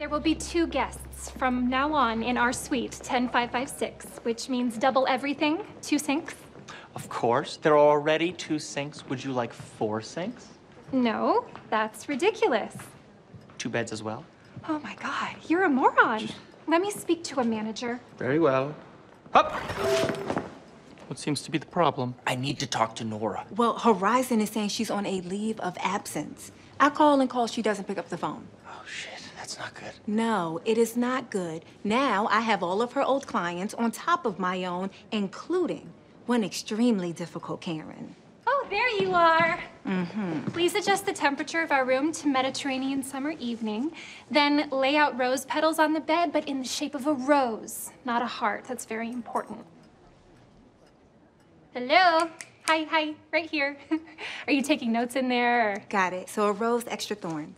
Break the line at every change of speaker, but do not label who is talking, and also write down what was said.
There will be two guests from now on in our suite, 10556, which means double everything, two sinks.
Of course, there are already two sinks. Would you like four sinks?
No, that's ridiculous.
Two beds as well?
Oh my god, you're a moron. Let me speak to a manager.
Very well. Up! What seems to be the problem? I need to talk to Nora.
Well, Horizen is saying she's on a leave of absence. I call and call, she doesn't pick up the phone.
Oh, shit. That's not good.
No, it is not good. Now I have all of her old clients on top of my own, including one extremely difficult Karen.
Oh, there you are. Mm-hmm. Please adjust the temperature of our room to Mediterranean summer evening. Then lay out rose petals on the bed, but in the shape of a rose, not a heart. That's very important. Hello. Hi, hi, right here. Are you taking notes in there? Or...
Got it. So a rose, extra thorns.